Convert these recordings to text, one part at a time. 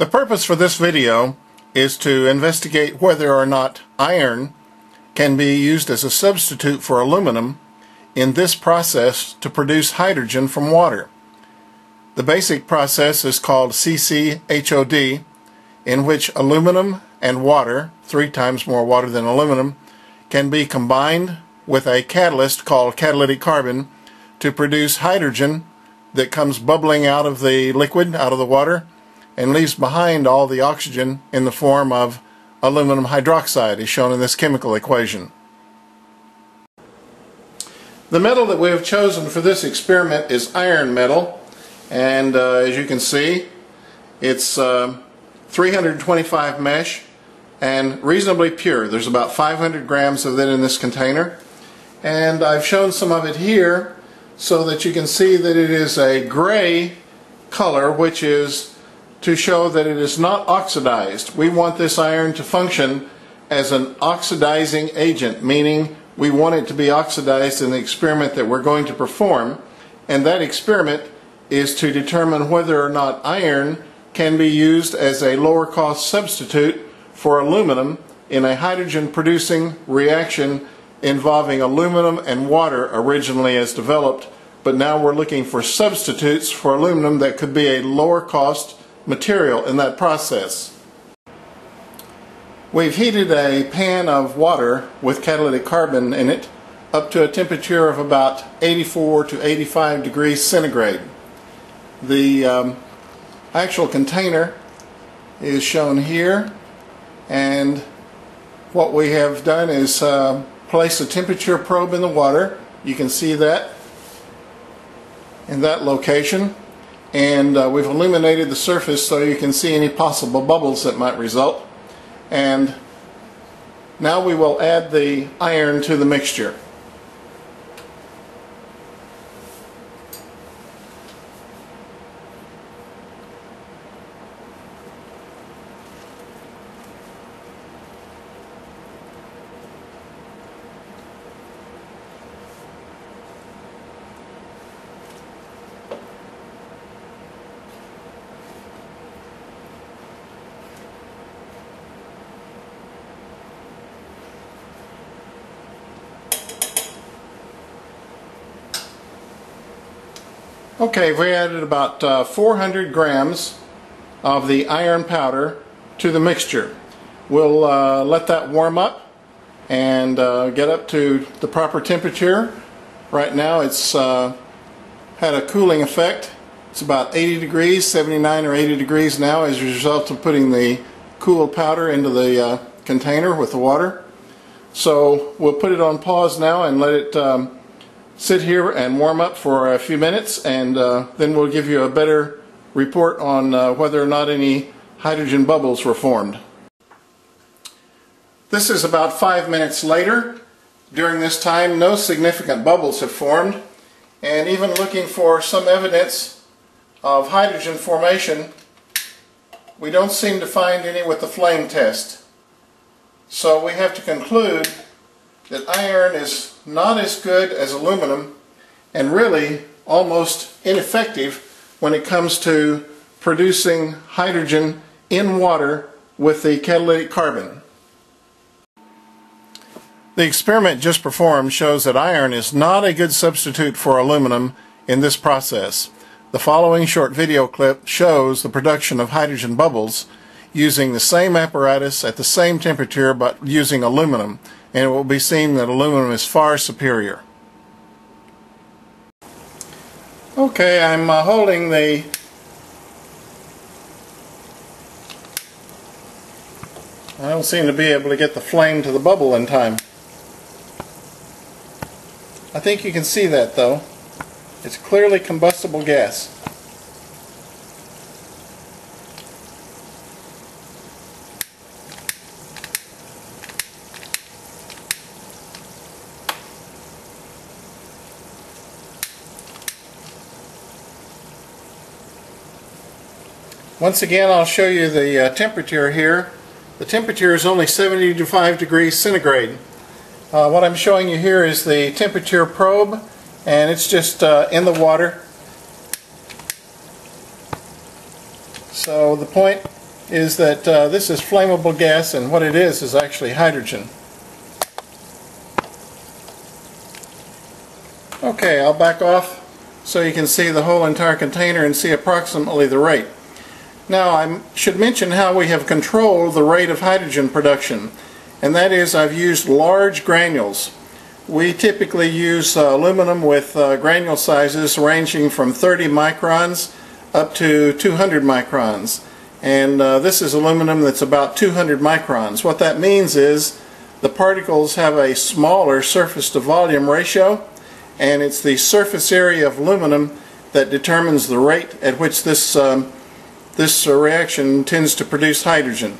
The purpose for this video is to investigate whether or not iron can be used as a substitute for aluminum in this process to produce hydrogen from water. The basic process is called CCHOD, in which aluminum and water, three times more water than aluminum, can be combined with a catalyst called catalytic carbon to produce hydrogen that comes bubbling out of the liquid, out of the water, and leaves behind all the oxygen in the form of aluminum hydroxide, as shown in this chemical equation. The metal that we have chosen for this experiment is iron metal, and uh, as you can see, it's uh, 325 mesh and reasonably pure. There's about 500 grams of it in this container, and I've shown some of it here so that you can see that it is a gray color, which is to show that it is not oxidized. We want this iron to function as an oxidizing agent, meaning we want it to be oxidized in the experiment that we're going to perform, and that experiment is to determine whether or not iron can be used as a lower cost substitute for aluminum in a hydrogen producing reaction involving aluminum and water originally as developed, but now we're looking for substitutes for aluminum that could be a lower cost material in that process. We've heated a pan of water with catalytic carbon in it up to a temperature of about 84 to 85 degrees centigrade. The um, actual container is shown here and what we have done is uh, place a temperature probe in the water. You can see that in that location and uh, we've illuminated the surface so you can see any possible bubbles that might result and now we will add the iron to the mixture. Okay, we added about uh, 400 grams of the iron powder to the mixture. We'll uh, let that warm up and uh, get up to the proper temperature. Right now it's uh, had a cooling effect. It's about 80 degrees, 79 or 80 degrees now as a result of putting the cool powder into the uh, container with the water. So we'll put it on pause now and let it um, sit here and warm up for a few minutes and uh, then we'll give you a better report on uh, whether or not any hydrogen bubbles were formed. This is about five minutes later. During this time no significant bubbles have formed and even looking for some evidence of hydrogen formation we don't seem to find any with the flame test. So we have to conclude that iron is not as good as aluminum and really almost ineffective when it comes to producing hydrogen in water with the catalytic carbon. The experiment just performed shows that iron is not a good substitute for aluminum in this process. The following short video clip shows the production of hydrogen bubbles using the same apparatus at the same temperature but using aluminum and it will be seen that aluminum is far superior. Okay, I'm uh, holding the I don't seem to be able to get the flame to the bubble in time. I think you can see that though. It's clearly combustible gas. Once again I'll show you the uh, temperature here. The temperature is only 75 degrees centigrade. Uh, what I'm showing you here is the temperature probe and it's just uh, in the water. So the point is that uh, this is flammable gas and what it is is actually hydrogen. Okay, I'll back off so you can see the whole entire container and see approximately the rate. Now I should mention how we have controlled the rate of hydrogen production and that is I've used large granules. We typically use uh, aluminum with uh, granule sizes ranging from 30 microns up to 200 microns and uh, this is aluminum that's about 200 microns. What that means is the particles have a smaller surface to volume ratio and it's the surface area of aluminum that determines the rate at which this um, this uh, reaction tends to produce hydrogen.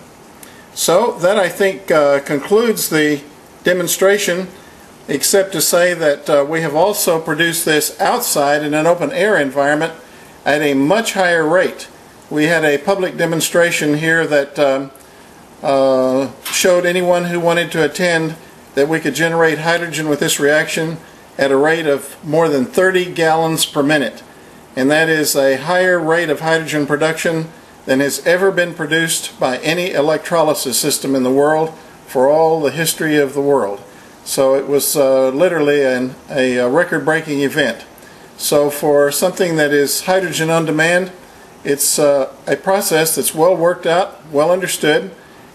So that I think uh, concludes the demonstration except to say that uh, we have also produced this outside in an open air environment at a much higher rate. We had a public demonstration here that um, uh, showed anyone who wanted to attend that we could generate hydrogen with this reaction at a rate of more than 30 gallons per minute. And that is a higher rate of hydrogen production than has ever been produced by any electrolysis system in the world for all the history of the world. So it was uh, literally an, a record-breaking event. So for something that is hydrogen on demand, it's uh, a process that's well worked out, well understood,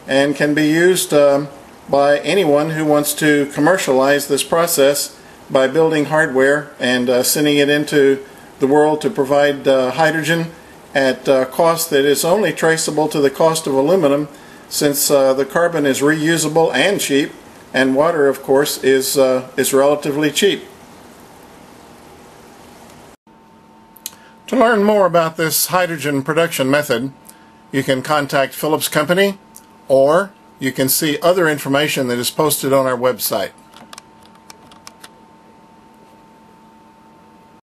and can be used um, by anyone who wants to commercialize this process by building hardware and uh, sending it into the world to provide uh, hydrogen at a cost that is only traceable to the cost of aluminum since uh, the carbon is reusable and cheap and water of course is, uh, is relatively cheap. To learn more about this hydrogen production method, you can contact Phillips Company or you can see other information that is posted on our website.